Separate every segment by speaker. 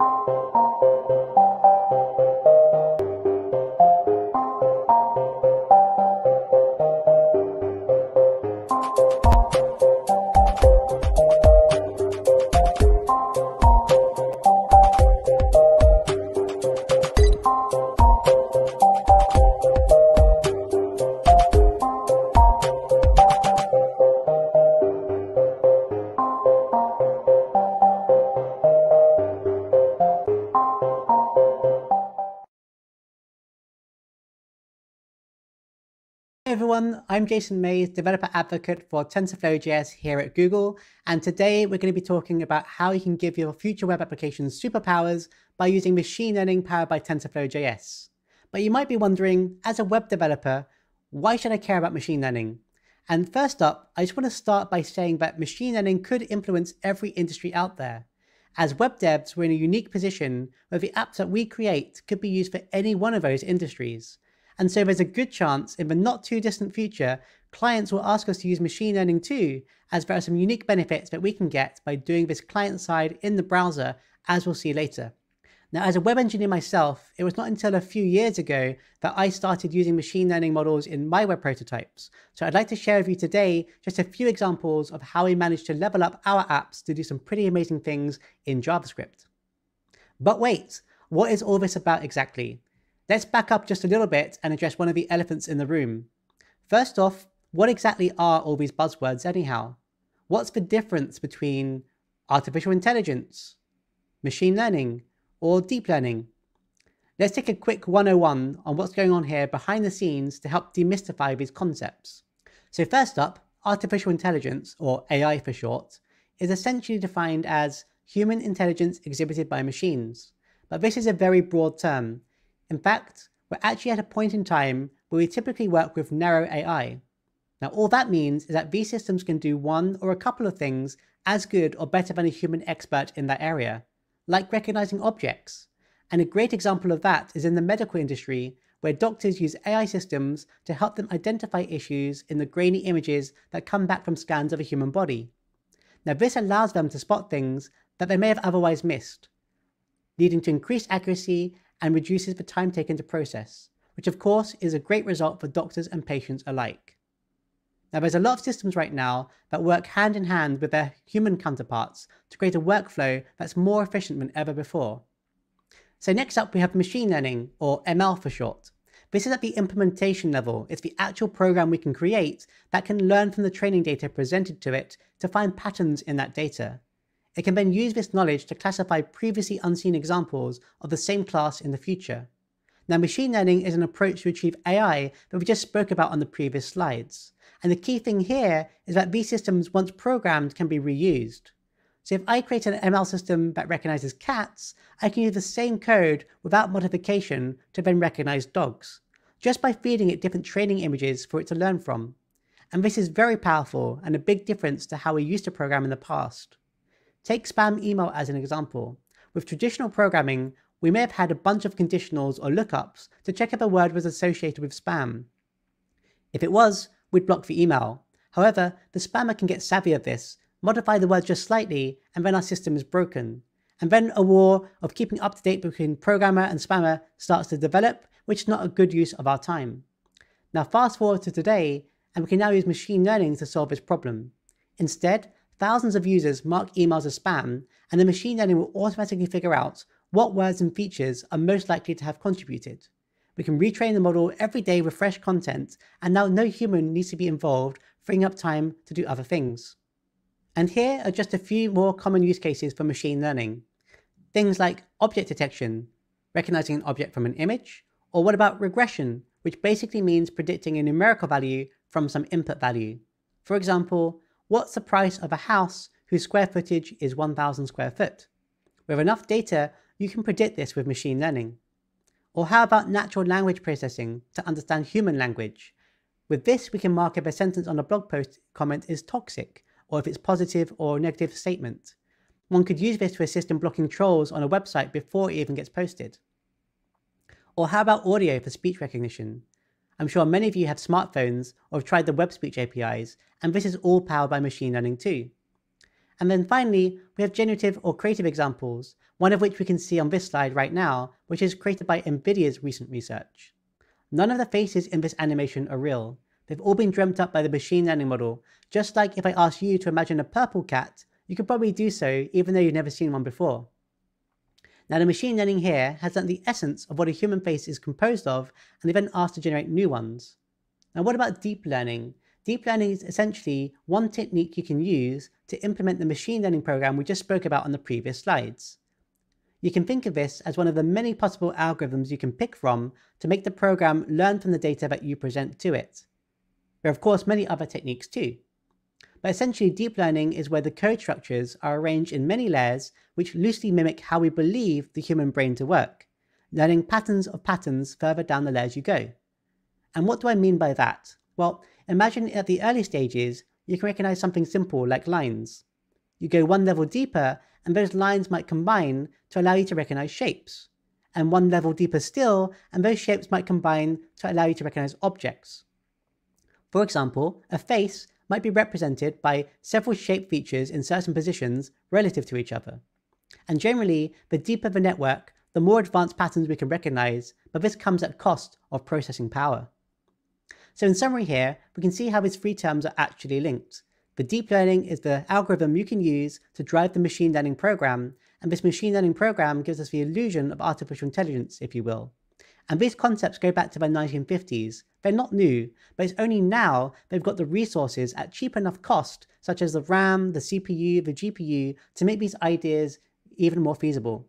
Speaker 1: Hey everyone, I'm Jason Mayes, developer advocate for TensorFlow.js here at Google, and today we're going to be talking about how you can give your future web applications superpowers by using machine learning powered by TensorFlow.js. But you might be wondering, as a web developer, why should I care about machine learning? And first up, I just want to start by saying that machine learning could influence every industry out there. As web devs, we're in a unique position where the apps that we create could be used for any one of those industries. And so there's a good chance in the not too distant future, clients will ask us to use machine learning too, as there are some unique benefits that we can get by doing this client side in the browser, as we'll see later. Now, as a web engineer myself, it was not until a few years ago that I started using machine learning models in my web prototypes. So I'd like to share with you today just a few examples of how we managed to level up our apps to do some pretty amazing things in JavaScript. But wait, what is all this about exactly? Let's back up just a little bit and address one of the elephants in the room. First off, what exactly are all these buzzwords anyhow? What's the difference between artificial intelligence, machine learning, or deep learning? Let's take a quick 101 on what's going on here behind the scenes to help demystify these concepts. So first up, artificial intelligence, or AI for short, is essentially defined as human intelligence exhibited by machines. But this is a very broad term, in fact, we're actually at a point in time where we typically work with narrow AI. Now, all that means is that these systems can do one or a couple of things as good or better than a human expert in that area, like recognizing objects. And a great example of that is in the medical industry, where doctors use AI systems to help them identify issues in the grainy images that come back from scans of a human body. Now, this allows them to spot things that they may have otherwise missed, leading to increased accuracy and reduces the time taken to process, which of course is a great result for doctors and patients alike. Now there's a lot of systems right now that work hand in hand with their human counterparts to create a workflow that's more efficient than ever before. So next up we have machine learning, or ML for short. This is at the implementation level. It's the actual program we can create that can learn from the training data presented to it to find patterns in that data. It can then use this knowledge to classify previously unseen examples of the same class in the future. Now, machine learning is an approach to achieve AI that we just spoke about on the previous slides. And the key thing here is that these systems, once programmed, can be reused. So if I create an ML system that recognizes cats, I can use the same code without modification to then recognize dogs, just by feeding it different training images for it to learn from. And this is very powerful and a big difference to how we used to program in the past. Take spam email as an example. With traditional programming, we may have had a bunch of conditionals or lookups to check if a word was associated with spam. If it was, we'd block the email. However, the spammer can get savvy of this, modify the word just slightly, and then our system is broken. And then a war of keeping up to date between programmer and spammer starts to develop, which is not a good use of our time. Now fast forward to today, and we can now use machine learning to solve this problem. Instead, thousands of users mark emails as spam, and the machine learning will automatically figure out what words and features are most likely to have contributed. We can retrain the model every day with fresh content, and now no human needs to be involved, freeing up time to do other things. And here are just a few more common use cases for machine learning. Things like object detection, recognizing an object from an image, or what about regression, which basically means predicting a numerical value from some input value. For example, What's the price of a house whose square footage is 1000 square foot? With enough data, you can predict this with machine learning. Or how about natural language processing to understand human language? With this, we can mark if a sentence on a blog post comment is toxic, or if it's positive or negative statement. One could use this to assist in blocking trolls on a website before it even gets posted. Or how about audio for speech recognition? I'm sure many of you have smartphones or have tried the web speech APIs, and this is all powered by machine learning too. And then finally, we have generative or creative examples, one of which we can see on this slide right now, which is created by NVIDIA's recent research. None of the faces in this animation are real. They've all been dreamt up by the machine learning model, just like if I asked you to imagine a purple cat, you could probably do so even though you've never seen one before. Now the machine learning here has learned the essence of what a human face is composed of and they've then asked to generate new ones. Now what about deep learning? Deep learning is essentially one technique you can use to implement the machine learning program we just spoke about on the previous slides. You can think of this as one of the many possible algorithms you can pick from to make the program learn from the data that you present to it. There are of course many other techniques too. But essentially deep learning is where the code structures are arranged in many layers which loosely mimic how we believe the human brain to work, learning patterns of patterns further down the layers you go. And what do I mean by that? Well, imagine at the early stages, you can recognize something simple like lines. You go one level deeper and those lines might combine to allow you to recognize shapes. And one level deeper still, and those shapes might combine to allow you to recognize objects. For example, a face might be represented by several shape features in certain positions relative to each other. And generally, the deeper the network, the more advanced patterns we can recognize, but this comes at cost of processing power. So in summary here, we can see how these three terms are actually linked. The deep learning is the algorithm you can use to drive the machine learning program, and this machine learning program gives us the illusion of artificial intelligence, if you will. And these concepts go back to the 1950s. They're not new, but it's only now they've got the resources at cheap enough cost, such as the RAM, the CPU, the GPU, to make these ideas even more feasible.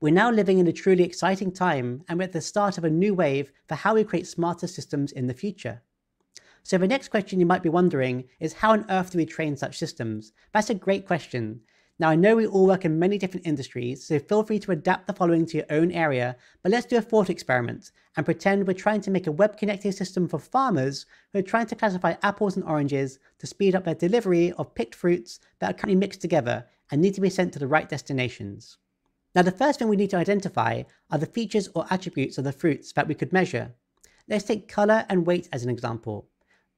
Speaker 1: We're now living in a truly exciting time, and we're at the start of a new wave for how we create smarter systems in the future. So the next question you might be wondering is how on earth do we train such systems? That's a great question, now, I know we all work in many different industries, so feel free to adapt the following to your own area, but let's do a thought experiment and pretend we're trying to make a web connecting system for farmers who are trying to classify apples and oranges to speed up their delivery of picked fruits that are currently mixed together and need to be sent to the right destinations. Now, the first thing we need to identify are the features or attributes of the fruits that we could measure. Let's take color and weight as an example.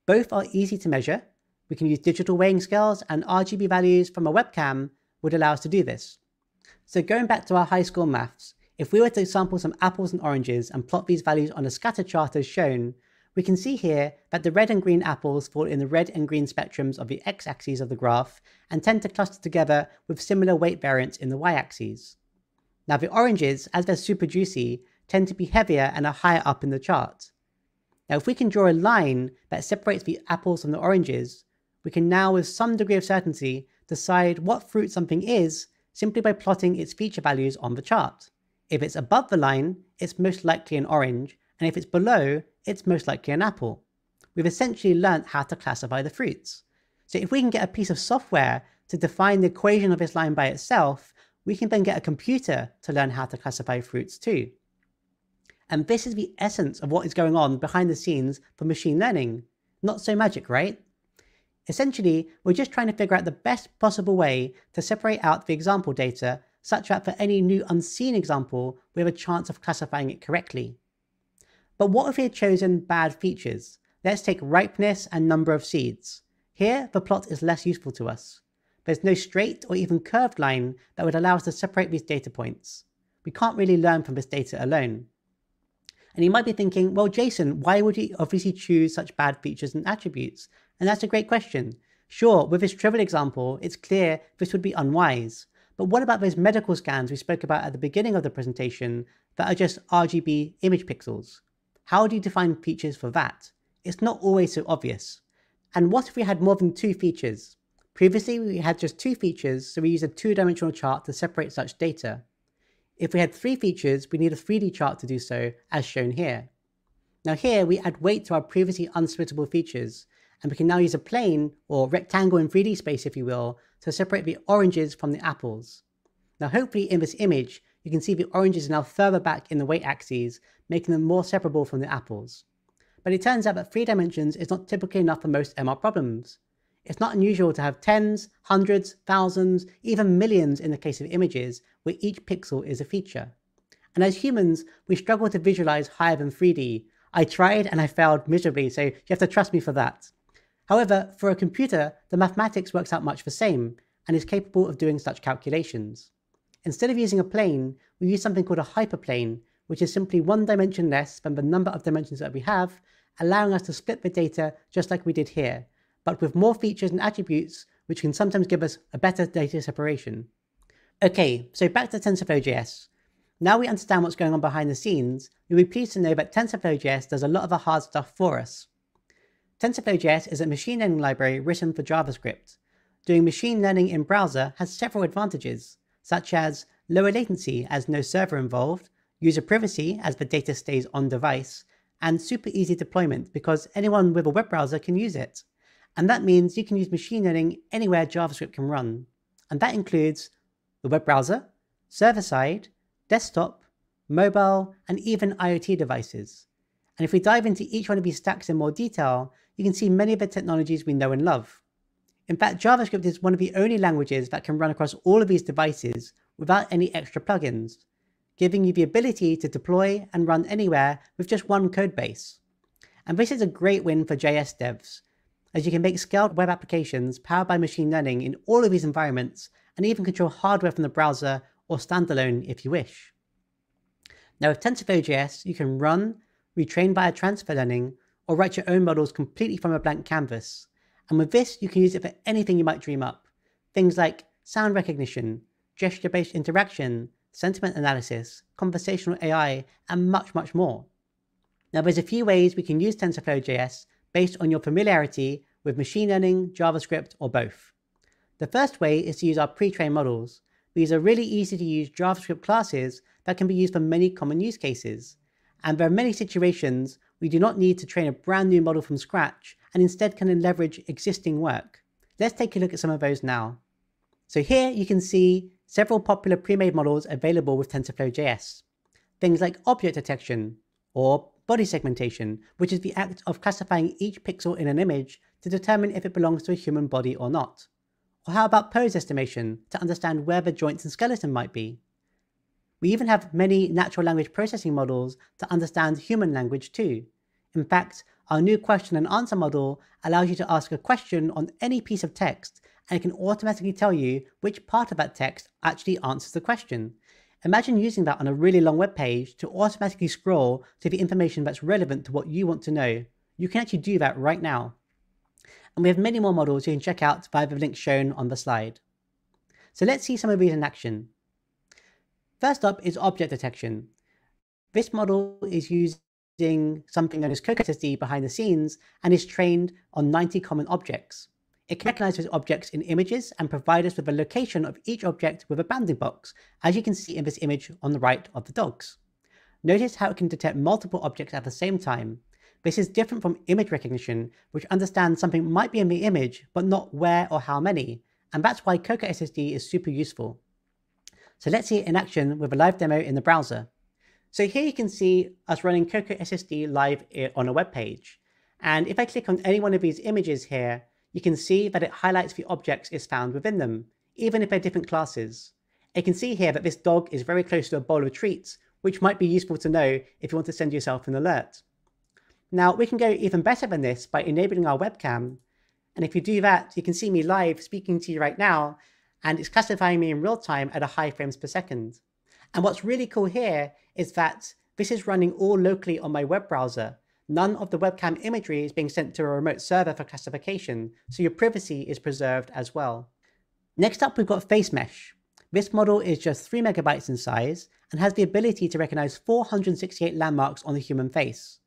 Speaker 1: Both are easy to measure. We can use digital weighing scales and RGB values from a webcam would allow us to do this. So going back to our high school maths, if we were to sample some apples and oranges and plot these values on a scatter chart as shown, we can see here that the red and green apples fall in the red and green spectrums of the x-axis of the graph and tend to cluster together with similar weight variance in the y-axis. Now the oranges, as they're super juicy, tend to be heavier and are higher up in the chart. Now if we can draw a line that separates the apples from the oranges, we can now with some degree of certainty decide what fruit something is simply by plotting its feature values on the chart. If it's above the line, it's most likely an orange, and if it's below, it's most likely an apple. We've essentially learnt how to classify the fruits. So if we can get a piece of software to define the equation of this line by itself, we can then get a computer to learn how to classify fruits too. And this is the essence of what is going on behind the scenes for machine learning. Not so magic, right? Essentially, we're just trying to figure out the best possible way to separate out the example data such that for any new unseen example, we have a chance of classifying it correctly. But what if we had chosen bad features? Let's take ripeness and number of seeds. Here, the plot is less useful to us. There's no straight or even curved line that would allow us to separate these data points. We can't really learn from this data alone. And you might be thinking, well, Jason, why would you obviously choose such bad features and attributes? And that's a great question. Sure, with this trivial example, it's clear this would be unwise. But what about those medical scans we spoke about at the beginning of the presentation that are just RGB image pixels? How do you define features for that? It's not always so obvious. And what if we had more than two features? Previously, we had just two features, so we used a two-dimensional chart to separate such data. If we had three features, we need a 3D chart to do so, as shown here. Now here, we add weight to our previously unsplittable features, and we can now use a plane, or rectangle in 3D space if you will, to separate the oranges from the apples. Now hopefully in this image, you can see the oranges are now further back in the weight axes, making them more separable from the apples. But it turns out that three dimensions is not typically enough for most ML problems. It's not unusual to have tens, hundreds, thousands, even millions in the case of images, where each pixel is a feature. And as humans, we struggle to visualize higher than 3D. I tried and I failed miserably, so you have to trust me for that. However, for a computer, the mathematics works out much the same, and is capable of doing such calculations. Instead of using a plane, we use something called a hyperplane, which is simply one dimension less than the number of dimensions that we have, allowing us to split the data just like we did here, but with more features and attributes, which can sometimes give us a better data separation. Okay, so back to TensorFlow.js. Now we understand what's going on behind the scenes, you'll be pleased to know that TensorFlow.js does a lot of the hard stuff for us. TensorFlow.js is a machine learning library written for JavaScript. Doing machine learning in browser has several advantages, such as lower latency as no server involved, user privacy as the data stays on device, and super easy deployment because anyone with a web browser can use it. And that means you can use machine learning anywhere JavaScript can run. And that includes the web browser, server-side, desktop, mobile, and even IoT devices. And if we dive into each one of these stacks in more detail, you can see many of the technologies we know and love. In fact, JavaScript is one of the only languages that can run across all of these devices without any extra plugins, giving you the ability to deploy and run anywhere with just one codebase. And this is a great win for JS devs, as you can make scaled web applications powered by machine learning in all of these environments and even control hardware from the browser or standalone if you wish. Now with TensorFlow.js, you can run, retrain via transfer learning, or write your own models completely from a blank canvas. And with this, you can use it for anything you might dream up. Things like sound recognition, gesture-based interaction, sentiment analysis, conversational AI, and much, much more. Now there's a few ways we can use TensorFlow.js based on your familiarity with machine learning, JavaScript, or both. The first way is to use our pre-trained models. These are really easy to use JavaScript classes that can be used for many common use cases. And there are many situations we do not need to train a brand new model from scratch and instead can leverage existing work. Let's take a look at some of those now. So here you can see several popular pre-made models available with TensorFlow.js. Things like object detection or body segmentation, which is the act of classifying each pixel in an image to determine if it belongs to a human body or not. Or how about pose estimation to understand where the joints and skeleton might be? We even have many natural language processing models to understand human language too. In fact, our new question and answer model allows you to ask a question on any piece of text and it can automatically tell you which part of that text actually answers the question. Imagine using that on a really long web page to automatically scroll to the information that's relevant to what you want to know. You can actually do that right now. And we have many more models you can check out via the link shown on the slide. So let's see some of these in action. First up is object detection. This model is using something known as COCO-SSD behind the scenes and is trained on 90 common objects. It can recognize those objects in images and provide us with a location of each object with a bounding box, as you can see in this image on the right of the dogs. Notice how it can detect multiple objects at the same time. This is different from image recognition, which understands something might be in the image, but not where or how many, and that's why COCO-SSD is super useful. So let's see it in action with a live demo in the browser. So here you can see us running COCO-SSD live on a web page. And if I click on any one of these images here, you can see that it highlights the objects is found within them, even if they're different classes. You can see here that this dog is very close to a bowl of treats, which might be useful to know if you want to send yourself an alert. Now, we can go even better than this by enabling our webcam. And if you do that, you can see me live speaking to you right now, and it's classifying me in real time at a high frames per second. And what's really cool here is that this is running all locally on my web browser, None of the webcam imagery is being sent to a remote server for classification, so your privacy is preserved as well. Next up, we've got Face Mesh. This model is just 3 megabytes in size and has the ability to recognize 468 landmarks on the human face.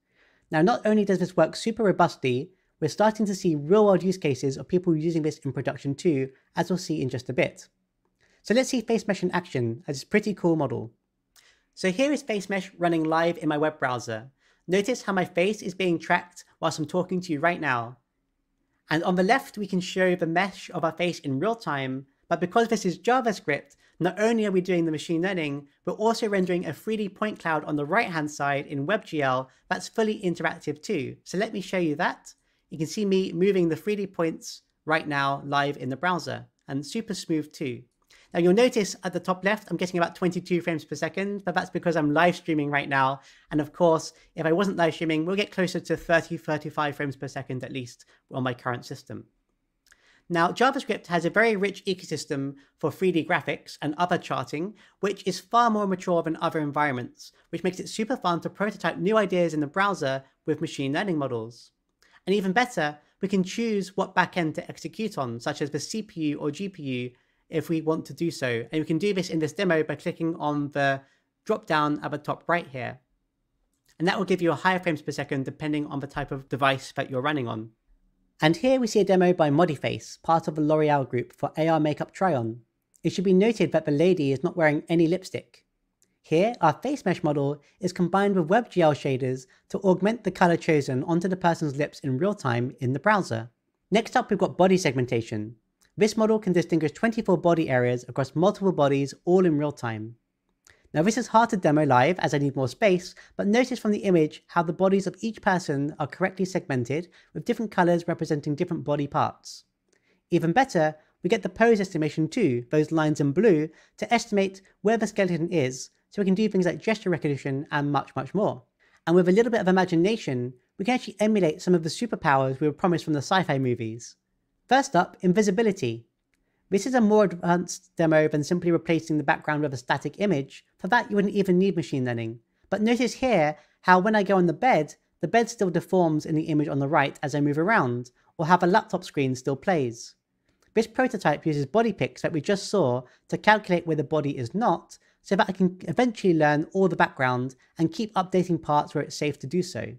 Speaker 1: Now, not only does this work super robustly, we're starting to see real world use cases of people using this in production too, as we'll see in just a bit. So let's see Face Mesh in action as this pretty cool model. So here is Face Mesh running live in my web browser, Notice how my face is being tracked whilst I'm talking to you right now. And on the left, we can show the mesh of our face in real time, but because this is JavaScript, not only are we doing the machine learning, we're also rendering a 3D point cloud on the right-hand side in WebGL that's fully interactive too. So let me show you that. You can see me moving the 3D points right now live in the browser and super smooth too. Now you'll notice at the top left, I'm getting about 22 frames per second, but that's because I'm live streaming right now. And of course, if I wasn't live streaming, we'll get closer to 30, 35 frames per second at least on my current system. Now, JavaScript has a very rich ecosystem for 3D graphics and other charting, which is far more mature than other environments, which makes it super fun to prototype new ideas in the browser with machine learning models. And even better, we can choose what backend to execute on, such as the CPU or GPU, if we want to do so. And we can do this in this demo by clicking on the drop down at the top right here. And that will give you a higher frames per second depending on the type of device that you're running on. And here we see a demo by Modiface, part of the L'Oreal group for AR Makeup Try-On. It should be noted that the lady is not wearing any lipstick. Here, our face mesh model is combined with WebGL shaders to augment the color chosen onto the person's lips in real time in the browser. Next up, we've got body segmentation. This model can distinguish 24 body areas across multiple bodies all in real time. Now this is hard to demo live as I need more space, but notice from the image how the bodies of each person are correctly segmented with different colors representing different body parts. Even better, we get the pose estimation too, those lines in blue, to estimate where the skeleton is, so we can do things like gesture recognition and much, much more. And with a little bit of imagination, we can actually emulate some of the superpowers we were promised from the sci-fi movies. First up, invisibility. This is a more advanced demo than simply replacing the background with a static image. For that, you wouldn't even need machine learning. But notice here how when I go on the bed, the bed still deforms in the image on the right as I move around, or how the laptop screen still plays. This prototype uses BodyPix that we just saw to calculate where the body is not, so that I can eventually learn all the background and keep updating parts where it's safe to do so.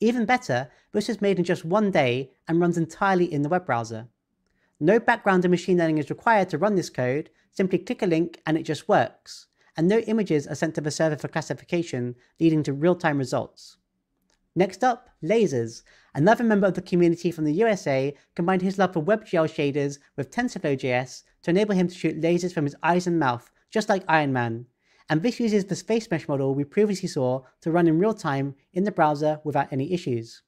Speaker 1: Even better, this was made in just one day and runs entirely in the web browser. No background in machine learning is required to run this code, simply click a link and it just works. And no images are sent to the server for classification, leading to real-time results. Next up, lasers. Another member of the community from the USA combined his love for WebGL shaders with TensorFlow.js to enable him to shoot lasers from his eyes and mouth, just like Iron Man. And this uses the face mesh model we previously saw to run in real time in the browser without any issues.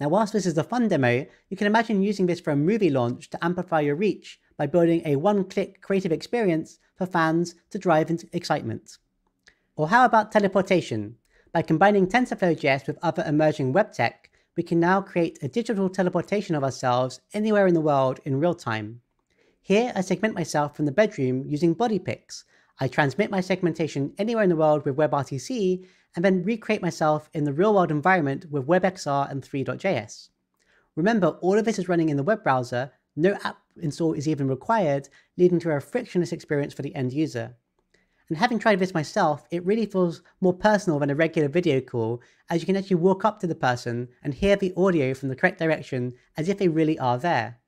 Speaker 1: Now, whilst this is a fun demo, you can imagine using this for a movie launch to amplify your reach by building a one-click creative experience for fans to drive into excitement. Or how about teleportation? By combining TensorFlow.js with other emerging web tech, we can now create a digital teleportation of ourselves anywhere in the world in real time. Here, I segment myself from the bedroom using BodyPix. I transmit my segmentation anywhere in the world with WebRTC and then recreate myself in the real world environment with WebXR and Three.js. Remember, all of this is running in the web browser, no app install is even required, leading to a frictionless experience for the end user. And having tried this myself, it really feels more personal than a regular video call, as you can actually walk up to the person and hear the audio from the correct direction as if they really are there.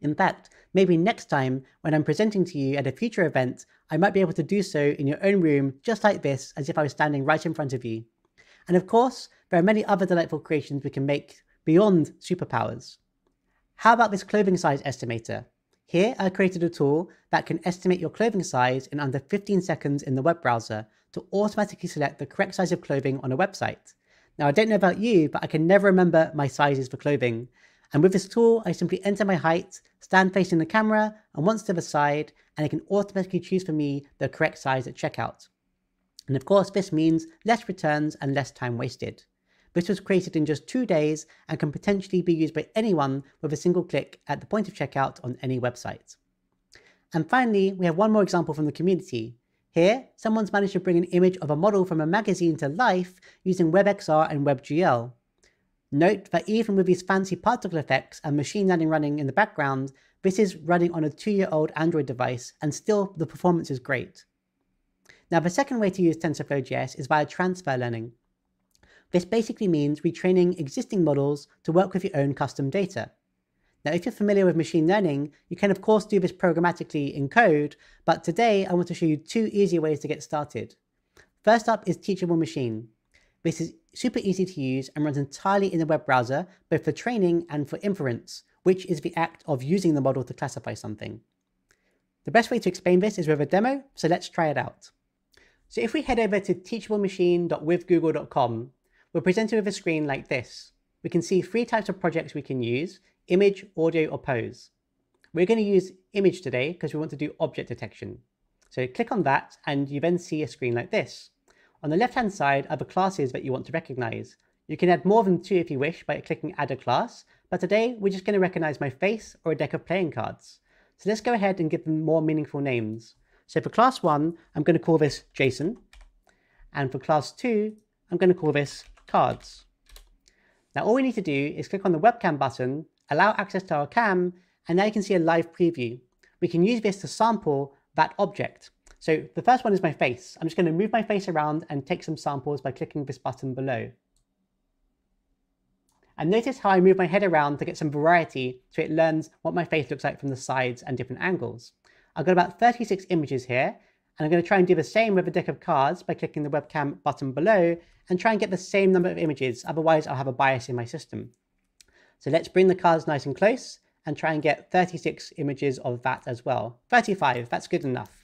Speaker 1: In fact, maybe next time when I'm presenting to you at a future event, I might be able to do so in your own room just like this as if I was standing right in front of you. And of course, there are many other delightful creations we can make beyond superpowers. How about this clothing size estimator? Here I created a tool that can estimate your clothing size in under 15 seconds in the web browser to automatically select the correct size of clothing on a website. Now I don't know about you, but I can never remember my sizes for clothing, and with this tool, I simply enter my height, stand facing the camera, and once to the side, and it can automatically choose for me the correct size at checkout. And of course, this means less returns and less time wasted. This was created in just two days and can potentially be used by anyone with a single click at the point of checkout on any website. And finally, we have one more example from the community. Here, someone's managed to bring an image of a model from a magazine to life using WebXR and WebGL. Note that even with these fancy particle effects and machine learning running in the background, this is running on a two-year-old Android device and still the performance is great. Now the second way to use TensorFlow.js is via transfer learning. This basically means retraining existing models to work with your own custom data. Now, if you're familiar with machine learning, you can of course do this programmatically in code, but today I want to show you two easy ways to get started. First up is Teachable Machine. This is super easy to use and runs entirely in the web browser, both for training and for inference, which is the act of using the model to classify something. The best way to explain this is with a demo, so let's try it out. So if we head over to teachablemachine.withgoogle.com, we're presented with a screen like this. We can see three types of projects we can use, image, audio, or pose. We're going to use image today because we want to do object detection. So click on that and you then see a screen like this. On the left-hand side are the classes that you want to recognize. You can add more than two if you wish by clicking add a class, but today we're just going to recognize my face or a deck of playing cards. So let's go ahead and give them more meaningful names. So for class 1, I'm going to call this Jason, and for class 2, I'm going to call this Cards. Now all we need to do is click on the webcam button, allow access to our cam, and now you can see a live preview. We can use this to sample that object. So the first one is my face. I'm just going to move my face around and take some samples by clicking this button below. And notice how I move my head around to get some variety so it learns what my face looks like from the sides and different angles. I've got about 36 images here, and I'm going to try and do the same with a deck of cards by clicking the webcam button below and try and get the same number of images, otherwise I'll have a bias in my system. So let's bring the cards nice and close and try and get 36 images of that as well. 35, that's good enough.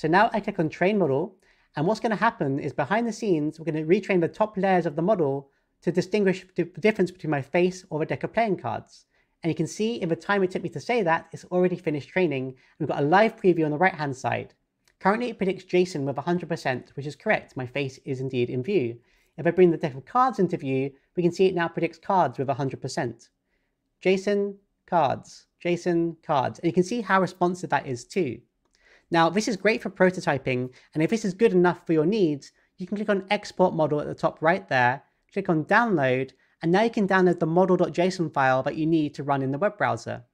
Speaker 1: So now I click on train model, and what's going to happen is behind the scenes, we're going to retrain the top layers of the model to distinguish the difference between my face or a deck of playing cards. And you can see in the time it took me to say that, it's already finished training. We've got a live preview on the right hand side. Currently it predicts Jason with 100%, which is correct. My face is indeed in view. If I bring the deck of cards into view, we can see it now predicts cards with 100%. Jason, cards, Jason, cards. And you can see how responsive that is too. Now, this is great for prototyping, and if this is good enough for your needs, you can click on Export Model at the top right there, click on Download, and now you can download the model.json file that you need to run in the web browser.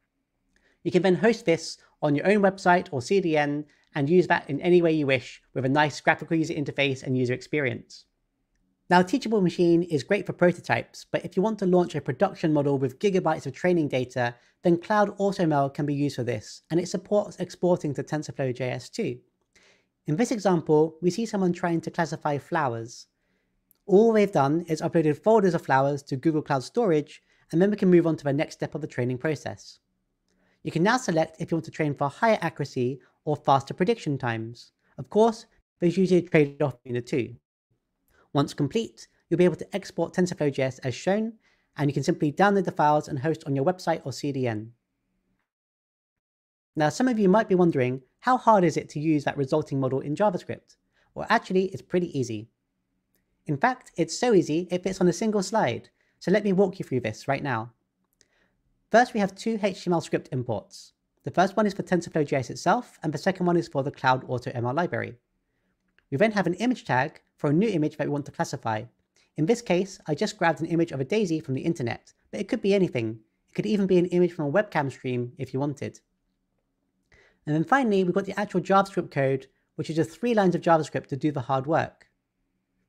Speaker 1: You can then host this on your own website or CDN and use that in any way you wish with a nice graphical user interface and user experience. Now, Teachable Machine is great for prototypes, but if you want to launch a production model with gigabytes of training data, then Cloud AutoML can be used for this, and it supports exporting to TensorFlow JS too. In this example, we see someone trying to classify flowers. All they've done is uploaded folders of flowers to Google Cloud Storage, and then we can move on to the next step of the training process. You can now select if you want to train for higher accuracy or faster prediction times. Of course, there's usually a trade-off between the two. Once complete, you'll be able to export TensorFlow.js as shown, and you can simply download the files and host on your website or CDN. Now, some of you might be wondering, how hard is it to use that resulting model in JavaScript? Well, actually, it's pretty easy. In fact, it's so easy it fits on a single slide. So let me walk you through this right now. First, we have two HTML script imports. The first one is for TensorFlow.js itself, and the second one is for the Cloud AutoML library. We then have an image tag for a new image that we want to classify. In this case, I just grabbed an image of a daisy from the internet, but it could be anything. It could even be an image from a webcam stream if you wanted. And then finally, we've got the actual JavaScript code, which is just three lines of JavaScript to do the hard work.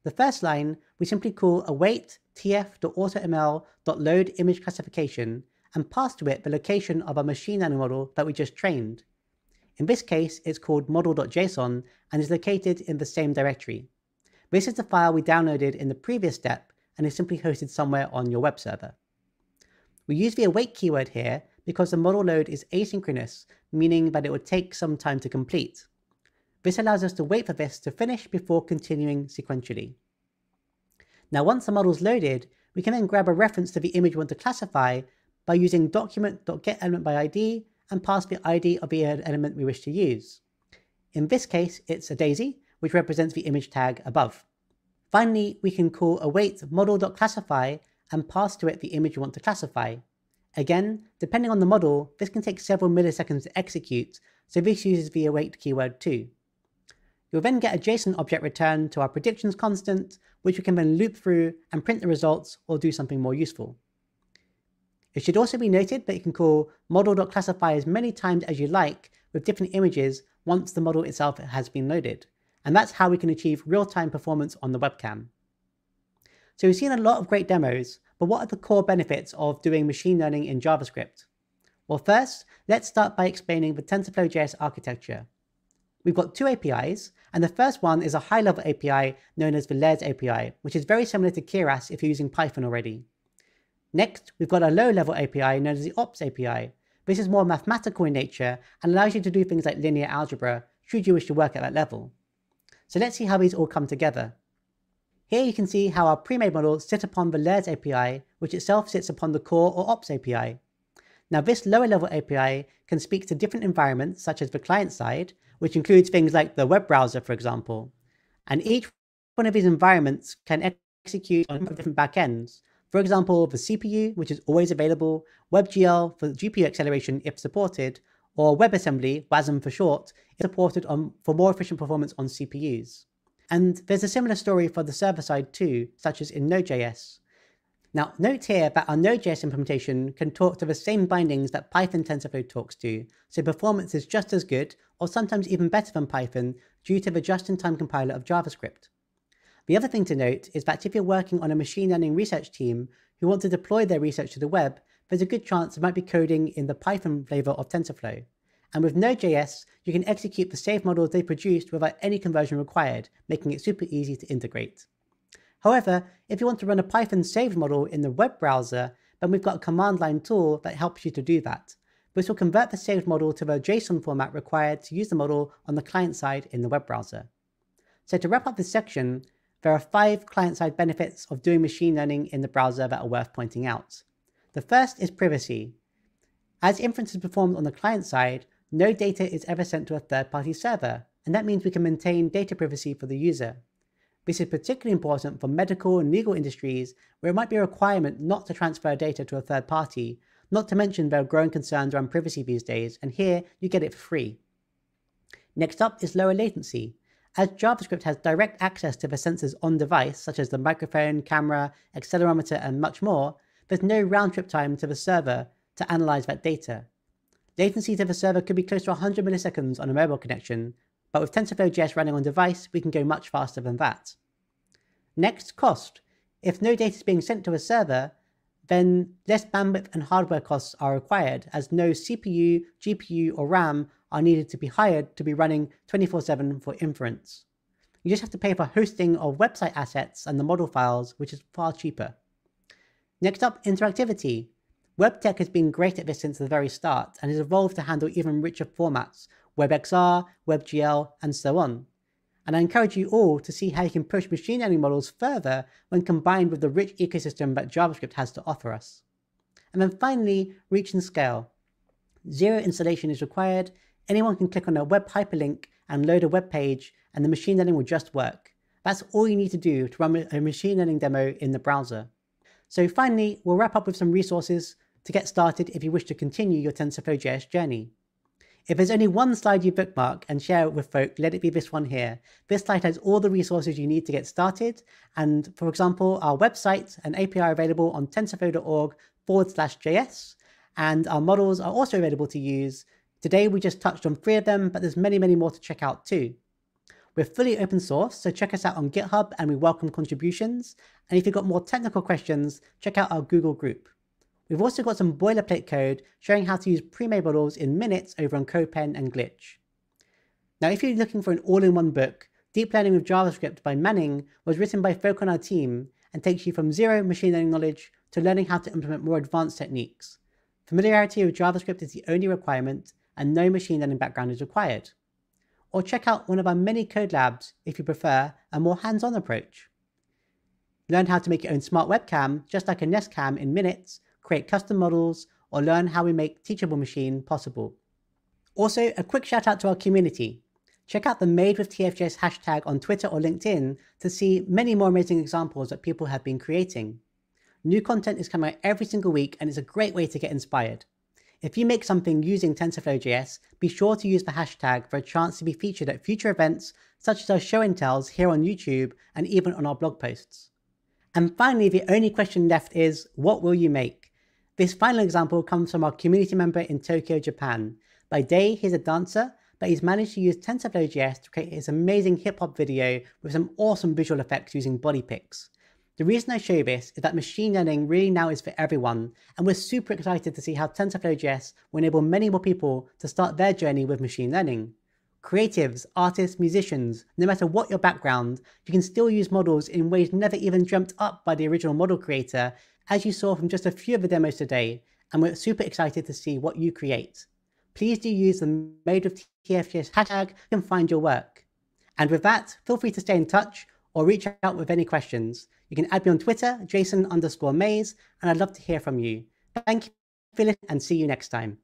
Speaker 1: The first line, we simply call await tf.automl.load image classification and pass to it the location of our machine learning model that we just trained. In this case, it's called model.json and is located in the same directory. This is the file we downloaded in the previous step and is simply hosted somewhere on your web server. We use the await keyword here because the model load is asynchronous, meaning that it would take some time to complete. This allows us to wait for this to finish before continuing sequentially. Now once the model is loaded, we can then grab a reference to the image we want to classify by using document.getElementById and pass the ID of the element we wish to use. In this case, it's a daisy, which represents the image tag above. Finally, we can call await model.classify and pass to it the image we want to classify. Again, depending on the model, this can take several milliseconds to execute, so this uses the await keyword too. You'll then get a JSON object returned to our predictions constant, which we can then loop through and print the results or do something more useful. It should also be noted that you can call model.classify as many times as you like with different images once the model itself has been loaded. And that's how we can achieve real-time performance on the webcam. So we've seen a lot of great demos, but what are the core benefits of doing machine learning in JavaScript? Well, first, let's start by explaining the TensorFlow.js architecture. We've got two APIs, and the first one is a high-level API known as the Layers API, which is very similar to Keras if you're using Python already. Next, we've got a low-level API known as the Ops API. This is more mathematical in nature and allows you to do things like linear algebra should you wish to work at that level. So let's see how these all come together. Here you can see how our pre-made models sit upon the Layers API, which itself sits upon the Core or Ops API. Now this lower level API can speak to different environments such as the client side, which includes things like the web browser, for example. And each one of these environments can execute on different backends. For example, the CPU, which is always available, WebGL for GPU acceleration if supported, or WebAssembly, WASM for short, is supported on, for more efficient performance on CPUs. And there's a similar story for the server side too, such as in Node.js. Now, note here that our Node.js implementation can talk to the same bindings that Python TensorFlow talks to, so performance is just as good, or sometimes even better than Python, due to the just-in-time compiler of JavaScript. The other thing to note is that if you're working on a machine learning research team who want to deploy their research to the web, there's a good chance it might be coding in the Python flavor of TensorFlow. And with Node.js, you can execute the saved models they produced without any conversion required, making it super easy to integrate. However, if you want to run a Python saved model in the web browser, then we've got a command line tool that helps you to do that. This will convert the saved model to the JSON format required to use the model on the client side in the web browser. So to wrap up this section, there are five client-side benefits of doing machine learning in the browser that are worth pointing out. The first is privacy. As inference is performed on the client side, no data is ever sent to a third-party server, and that means we can maintain data privacy for the user. This is particularly important for medical and legal industries where it might be a requirement not to transfer data to a third party, not to mention there are growing concerns around privacy these days, and here you get it for free. Next up is lower latency. As JavaScript has direct access to the sensors on device, such as the microphone, camera, accelerometer, and much more, there's no round-trip time to the server to analyze that data. Latency to the server could be close to 100 milliseconds on a mobile connection, but with TensorFlow JS running on device, we can go much faster than that. Next, cost. If no data is being sent to a server, then less bandwidth and hardware costs are required as no CPU, GPU, or RAM are needed to be hired to be running 24-7 for inference. You just have to pay for hosting of website assets and the model files, which is far cheaper. Next up, interactivity. WebTech has been great at this since the very start and has evolved to handle even richer formats WebXR, WebGL, and so on. And I encourage you all to see how you can push machine learning models further when combined with the rich ecosystem that JavaScript has to offer us. And then finally, reach and scale. Zero installation is required. Anyone can click on a web hyperlink and load a web page, and the machine learning will just work. That's all you need to do to run a machine learning demo in the browser. So finally, we'll wrap up with some resources to get started if you wish to continue your TensorFlow JS journey. If there's only one slide you bookmark and share it with folk, let it be this one here. This slide has all the resources you need to get started. And for example, our website and API are available on tensorflow.org forward slash JS. And our models are also available to use. Today, we just touched on three of them, but there's many, many more to check out too. We're fully open source, so check us out on GitHub and we welcome contributions. And if you've got more technical questions, check out our Google group. We've also got some boilerplate code showing how to use pre-made models in minutes over on CodePen and Glitch. Now, if you're looking for an all-in-one book, Deep Learning with JavaScript by Manning was written by folk on our team and takes you from zero machine learning knowledge to learning how to implement more advanced techniques. Familiarity with JavaScript is the only requirement and no machine learning background is required. Or check out one of our many code labs if you prefer a more hands-on approach. Learn how to make your own smart webcam, just like a Nest Cam in minutes, create custom models, or learn how we make Teachable Machine possible. Also, a quick shout out to our community. Check out the Made with TFJS hashtag on Twitter or LinkedIn to see many more amazing examples that people have been creating. New content is coming out every single week and it's a great way to get inspired. If you make something using TensorFlow.js, be sure to use the hashtag for a chance to be featured at future events such as our show and tells here on YouTube and even on our blog posts. And finally, the only question left is, what will you make? This final example comes from our community member in Tokyo, Japan. By day, he's a dancer, but he's managed to use TensorFlow.js to create his amazing hip hop video with some awesome visual effects using BodyPix. The reason I show this is that machine learning really now is for everyone, and we're super excited to see how TensorFlow.js will enable many more people to start their journey with machine learning. Creatives, artists, musicians, no matter what your background, you can still use models in ways never even dreamt up by the original model creator as you saw from just a few of the demos today, and we're super excited to see what you create. Please do use the Made with TFJS hashtag and find your work. And with that, feel free to stay in touch or reach out with any questions. You can add me on Twitter, jason underscore mayes, and I'd love to hear from you. Thank you Philip, and see you next time.